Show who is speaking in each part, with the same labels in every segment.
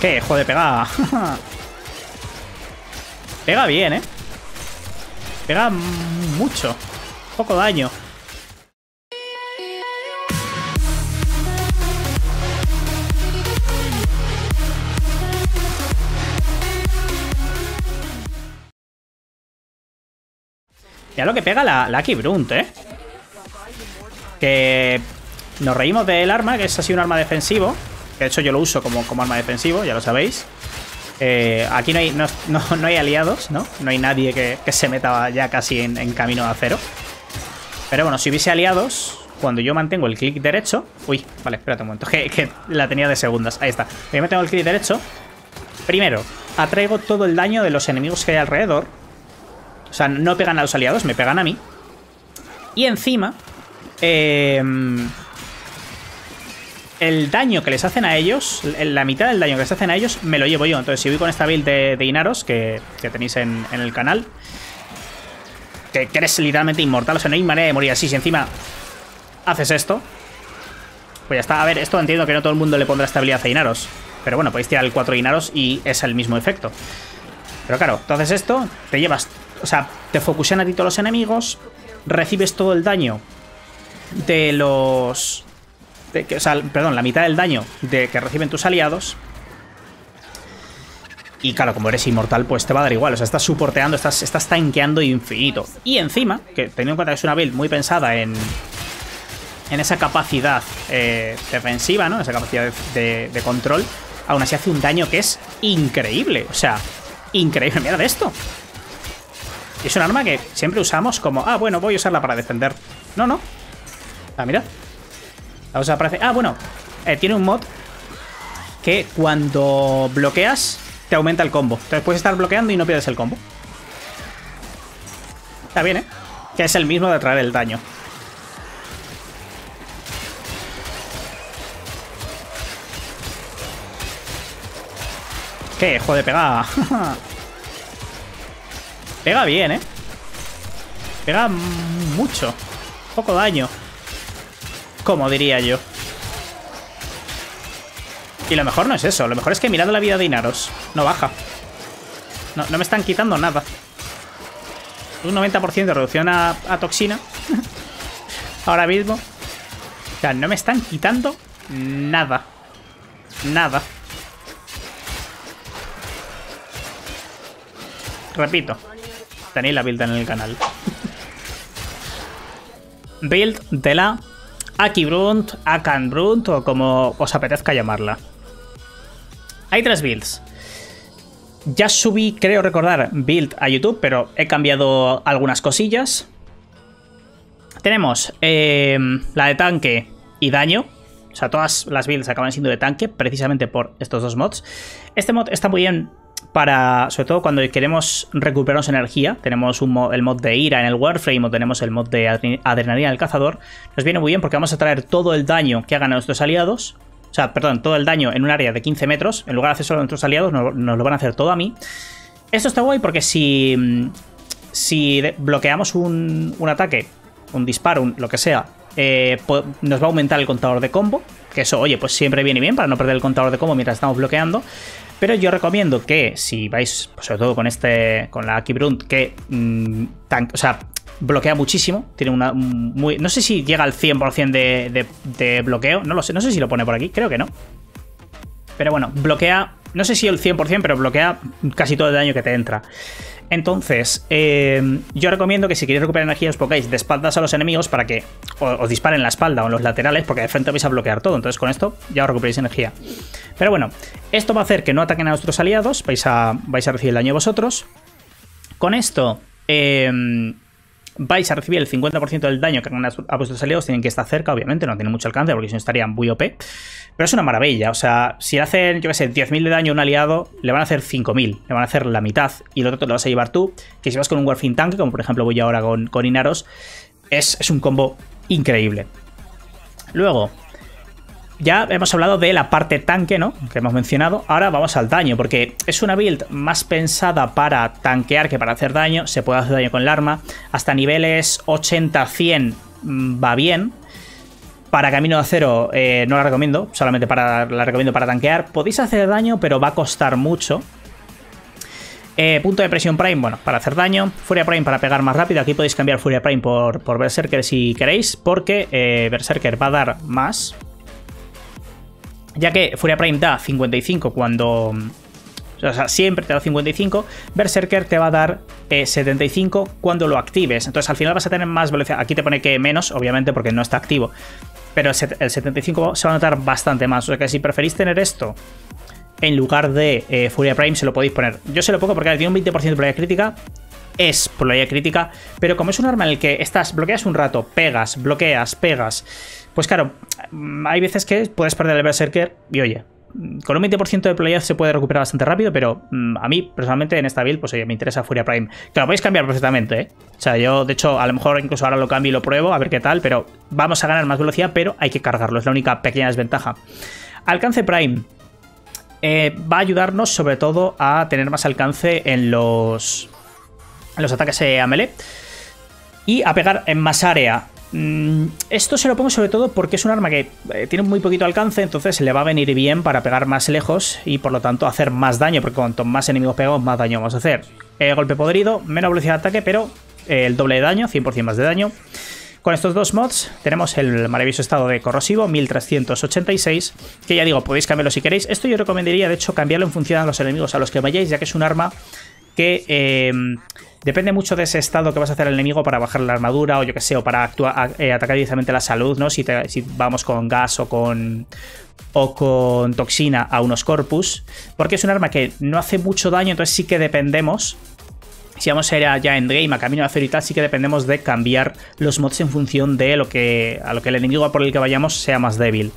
Speaker 1: ¿Qué? Joder, pega. pega bien, ¿eh? Pega mucho. Poco daño. Ya lo que pega la, Lucky Brunt, ¿eh? Que nos reímos del arma, que es así un arma defensivo. Que de hecho yo lo uso como, como arma defensivo, ya lo sabéis. Eh, aquí no hay, no, hay aliados, ¿no? No hay nadie que, se meta ya casi en, camino a cero. Pero bueno, si hubiese aliados, cuando yo mantengo el clic derecho... Uy, vale, espérate un momento, que, que la tenía de segundas. Ahí está. Yo mantengo el clic derecho. Primero, atraigo todo el daño de los enemigos que hay alrededor. O sea, no pegan a los aliados, me pegan a mí. Y encima... Eh, el daño que les hacen a ellos, la mitad del daño que les hacen a ellos, me lo llevo yo. Entonces, si voy con esta build de, Inaros, que, tenéis en, el canal, que, eres literalmente inmortal, o sea, no hay manera de morir así. Si encima haces esto, pues ya está. A ver, esto entiendo que no todo el mundo le pondrá estabilidad a Inaros. Pero bueno, podéis tirar el 4 de Inaros y es el mismo efecto. Pero claro, haces esto, te llevas... O sea, te focusan a ti todos los enemigos, recibes todo el daño de los o sea, perdón, la mitad del daño de que reciben tus aliados. Y claro, como eres inmortal, pues te va a dar igual. O sea, estás soporteando, estás, estás tanqueando infinito. Y encima, que teniendo en cuenta que es una build muy pensada en, en esa capacidad eh, defensiva, ¿no? Esa capacidad de, control, aún así hace un daño que es increíble. O sea, increíble. Mira de esto. Es un arma que siempre usamos como, ah, bueno, voy a usarla para defender. No, no. Ah, mira. Ah, bueno. Eh, tiene un mod que cuando bloqueas te aumenta el combo. Entonces puedes estar bloqueando y no pierdes el combo. Está bien, ¿eh? Que es el mismo de traer el daño. ¿Qué? Joder, pega. pega bien, ¿eh? Pega mucho. Poco daño como diría yo. Y lo mejor no es eso, lo mejor es que mirando la vida de Inaros, no baja. No, me están quitando nada. Un 90% de reducción a, toxina. Ahora mismo. O sea, no me están quitando nada. Nada. Repito. Tenéis la build en el canal. build de la Akibrunt, Akanbrunt o como os apetezca llamarla. Hay tres builds. Ya subí, creo recordar, build a YouTube, pero he cambiado algunas cosillas. Tenemos em, la de tanque y daño. O sea, todas las builds acaban siendo de tanque, precisamente por estos dos mods. Este mod está muy bien para, sobre todo cuando queremos recuperarnos energía, tenemos el mod de ira en el Warframe o tenemos el mod de adrenalina del cazador, nos viene muy bien porque vamos a traer todo el daño que hagan a nuestros aliados, o sea, perdón, todo el daño en un área de 15 metros, en lugar de hacer solo a nuestros aliados, nos, lo van a hacer todo a mí. Esto está guay porque si, si bloqueamos un, ataque, un disparo, lo que sea, eh, nos va a aumentar el contador de combo, que eso, oye, pues siempre viene bien para no perder el contador de combo mientras estamos bloqueando. Pero yo recomiendo que si vais, pues, sobre todo con este, con la Kibrunt, que mm, o sea, bloquea muchísimo. Tiene una muy. No sé si llega al 100% de, de, bloqueo. No lo sé. No sé si lo pone por aquí. Creo que no. Pero bueno, bloquea. No sé si el 100%, pero bloquea casi todo el daño que te entra. Entonces, eh, yo recomiendo que si queréis recuperar energía os pongáis de espaldas a los enemigos para que os, disparen en la espalda o en los laterales, porque de frente vais a bloquear todo. Entonces, con esto ya os recuperáis energía. Pero bueno, esto va a hacer que no ataquen a nuestros aliados, vais a, vais a recibir el daño vosotros. Con esto, eh, vais a recibir el 50% del daño que hagan a vuestros aliados. Tienen que estar cerca, obviamente, no tiene mucho alcance porque si no estarían muy OP. Pero es una maravilla. O sea, si hacen, yo qué sé, 10.000 de daño a un aliado, le van a hacer 5.000. Le van a hacer la mitad. Y lo otro te lo vas a llevar tú. Que si vas con un Warfing Tank, como por ejemplo voy ahora con, con Inaros, es, es un combo increíble. Luego, ya hemos hablado de la parte tanque, ¿no? Que hemos mencionado. Ahora vamos al daño, porque es una build más pensada para tanquear que para hacer daño. Se puede hacer daño con el arma. Hasta niveles 80-100 mm, va bien. Para Camino de Acero eh, no la recomiendo, solamente para, la recomiendo para tanquear. Podéis hacer daño, pero va a costar mucho. Eh, punto de presión Prime, bueno, para hacer daño. Furia Prime para pegar más rápido. Aquí podéis cambiar Furia Prime por, por Berserker si queréis, porque eh, Berserker va a dar más. Ya que Furia Prime da 55 cuando... O sea, siempre te da 55. Berserker te va a dar 75 cuando lo actives. Entonces al final vas a tener más velocidad. Aquí te pone que menos, obviamente, porque no está activo pero el 75 se va a notar bastante más. O sea que si preferís tener esto en lugar de eh, Furia Prime, se lo podéis poner. Yo se lo pongo porque tiene un 20% de probabilidad crítica. Es probabilidad crítica, pero como es un arma en el que estás, bloqueas un rato, pegas, bloqueas, pegas. Pues claro, mm, hay veces que puedes perder el Berserker y oye, con un 20% de probabilidad se puede recuperar bastante rápido, pero mm, a mí, personalmente, en esta build, pues oye, me interesa Furia Prime. Que lo podéis cambiar perfectamente, ¿eh? O sea, yo, de hecho, a lo mejor incluso ahora lo cambio y lo pruebo, a ver qué tal, pero vamos a ganar más velocidad, pero hay que cargarlo, es la única pequeña desventaja. Alcance Prime. Eh, va a ayudarnos sobre todo a tener más alcance en los, en los ataques a melee y a pegar en más área. Mm, esto se lo pongo sobre todo porque es un arma que eh, tiene muy poquito alcance, entonces le va a venir bien para pegar más lejos y por lo tanto hacer más daño, porque cuanto más enemigos pegamos, más daño vamos a hacer. Eh, golpe podrido, menos velocidad de ataque, pero eh, el doble de daño, 100% más de daño. Con estos dos mods tenemos el maravilloso estado de corrosivo 1386, que ya digo, podéis cambiarlo si queréis. Esto yo recomendaría, de hecho, cambiarlo en función de los enemigos a los que vayáis, ya que es un arma que Depende mucho de ese estado que vas a hacer al enemigo para bajar la armadura o yo que sé, o para eh, atacar directamente la salud, ¿no? Si, vamos con gas o con, o con toxina a unos corpus, porque es un arma que no hace mucho daño, entonces sí que dependemos. Si vamos a ir ya en game, a camino de tal, sí que dependemos de cambiar los mods en función de lo que, a que el enemigo por el que vayamos sea más débil.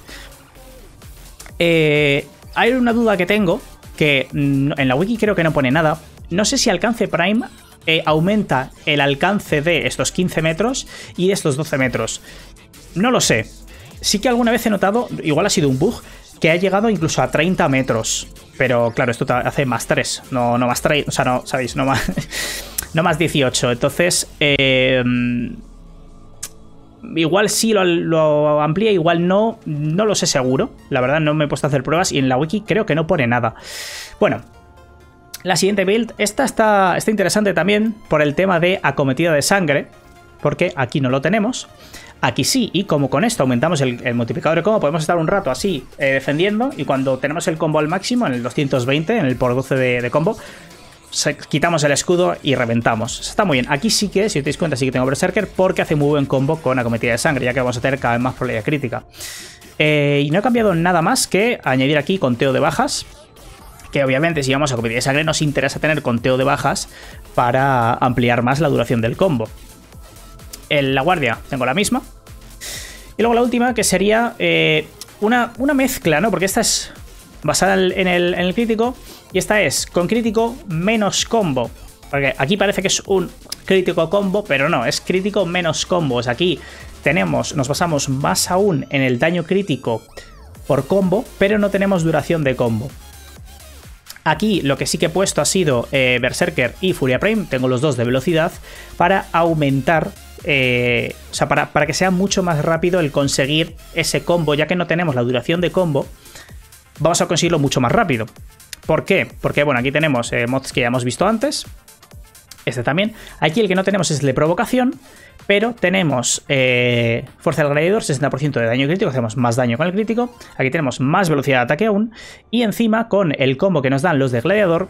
Speaker 1: Eh, hay una duda que tengo, que mm, en la wiki creo que no pone nada. No sé si alcance Prime eh, aumenta el alcance de estos 15 metros y estos 12 metros. No lo sé. Sí que alguna vez he notado, igual ha sido un bug, que ha llegado incluso a 30 metros. Pero claro, esto hace más 3, no, no más 3, o sea, no, ¿sabéis? No más, no más 18. Entonces, eh, igual sí lo, lo, amplía, igual no, no lo sé seguro. La verdad, no me he puesto a hacer pruebas y en la wiki creo que no pone nada. Bueno, la siguiente build, esta está, está interesante también por el tema de acometida de sangre, porque aquí no lo tenemos. Aquí sí, y como con esto aumentamos el, multiplicador de combo, podemos estar un rato así eh, defendiendo, y cuando tenemos el combo al máximo, en el 220, en el por 12 de, combo, quitamos el escudo y reventamos. Está muy bien. Aquí sí que, si os dais cuenta, sí que tengo Berserker, porque hace muy buen combo con acometida de sangre, ya que vamos a tener cada vez más probabilidad crítica. Eh, y no he cambiado nada más que añadir aquí conteo de bajas, que obviamente si vamos a competir de sangre nos interesa tener conteo de bajas para ampliar más la duración del combo. En la guardia tengo la misma. Y luego la última, que sería eh, una, una, mezcla, ¿no? Porque esta es basada en el, en el crítico y esta es con crítico menos combo. Porque aquí parece que es un crítico combo, pero no, es crítico menos combos. Aquí tenemos, nos basamos más aún en el daño crítico por combo, pero no tenemos duración de combo. Aquí lo que sí que he puesto ha sido eh, Berserker y Furia Prime, tengo los dos de velocidad, para aumentar, eh, o sea, para, para, que sea mucho más rápido el conseguir ese combo, ya que no tenemos la duración de combo, vamos a conseguirlo mucho más rápido. ¿Por qué? Porque, bueno, aquí tenemos eh, mods que ya hemos visto antes, este también. Aquí el que no tenemos es el de provocación, pero tenemos eh, fuerza del gladiador, 60% de daño crítico, hacemos más daño con el crítico. Aquí tenemos más velocidad de ataque aún. Y encima, con el combo que nos dan los de gladiador,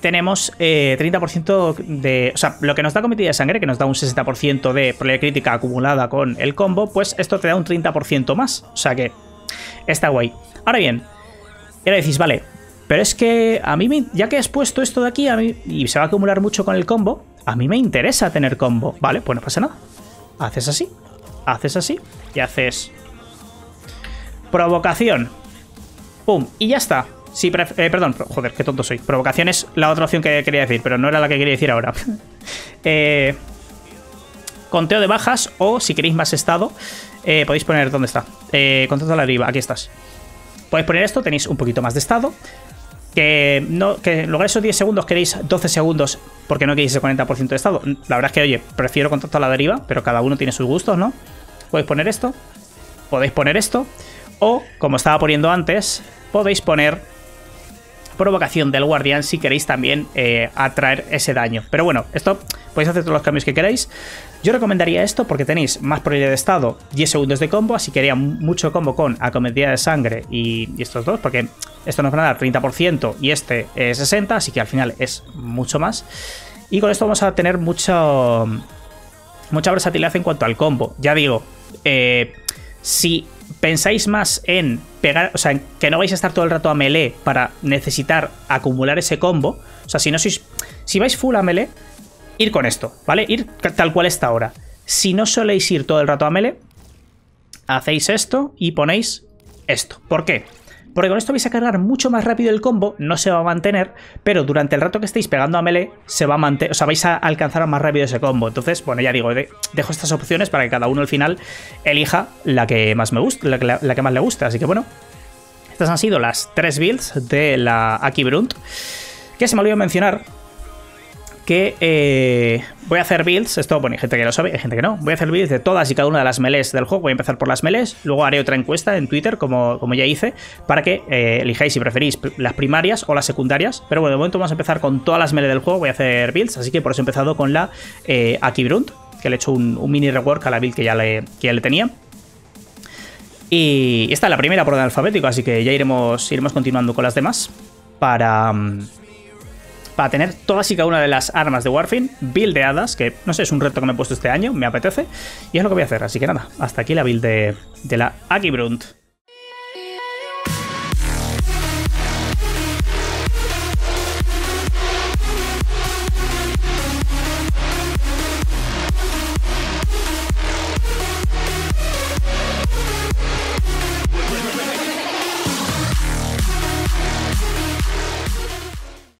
Speaker 1: tenemos 30% eh, de... O sea, lo que nos da cometida de sangre, que nos da un 60% de probabilidad crítica acumulada con el combo, pues esto te da un 30% más. O sea que está guay. Ahora bien, y ahora decís, vale, pero es que a mí, ya que has puesto esto de aquí y se va a acumular mucho con el combo, a mí me interesa tener combo. Vale, pues no pasa nada. Haces así, haces así y haces... Provocación. Pum, y ya está. Sí, eh, perdón, joder, qué tonto soy. Provocación es la otra opción que quería decir, pero no era la que quería decir ahora. eh, conteo de bajas o, si queréis más estado, eh, podéis poner... ¿Dónde está? Eh, de la deriva, aquí estás. Podéis poner esto, tenéis un poquito más de estado. Que, no, que en esos 10 segundos queréis 12 segundos porque no queréis ese 40% de estado. La verdad es que, oye, prefiero contacto a la deriva, pero cada uno tiene sus gustos, ¿no? Podéis poner esto. podéis poner esto. O, como estaba poniendo antes, podéis poner provocación del guardián si queréis también eh, atraer ese daño. Pero bueno, esto podéis hacer todos los cambios que queráis. Yo recomendaría esto porque tenéis más probabilidad de estado, 10 segundos de combo, así que haría mucho combo con acometida de sangre y, estos dos, porque esto nos van a dar 30% y este es 60, así que al final es mucho más. Y con esto vamos a tener mucho, mucha versatilidad en cuanto al combo. Ya digo, eh, si pensáis más en pegar, o sea, que no vais a estar todo el rato a melee para necesitar acumular ese combo, o sea, si no sois, si vais full a melee, ir con esto, ¿vale? Ir tal cual está ahora. Si no soléis ir todo el rato a melee, hacéis esto y ponéis esto. ¿Por qué? Porque con esto vais a cargar mucho más rápido el combo, no se va a mantener, pero durante el rato que estéis pegando a melee, se va a mantener, o sea, vais a alcanzar más rápido ese combo. Entonces, bueno, ya digo, dejo estas opciones para que cada uno al final elija la que más me gusta, la, que más le gusta. Así que bueno, estas han sido las tres builds de la Aki Brunt. Que se me olvidó mencionar que eh, voy a hacer builds, esto, bueno, hay gente que lo sabe, hay gente que no, voy a hacer builds de todas y cada una de las melees del juego, voy a empezar por las melees, luego haré otra encuesta en Twitter, como, como ya hice, para que eh, elijáis si preferís las primarias o las secundarias, pero bueno, de momento vamos a empezar con todas las melees del juego, voy a hacer builds, así que por eso he empezado con la eh, Aki Brunt, que le he hecho un, mini rework a la build que ya le, que ya le tenía. Y esta es la primera por orden alfabético, así que ya iremos, iremos continuando con las demás para... Mm, para tener todas y cada una de las armas de Warfin buildeadas, que no sé, es un reto que me he puesto este año, me apetece, y es lo que voy a hacer. Así que nada, hasta aquí la build de, la Aki Brunt.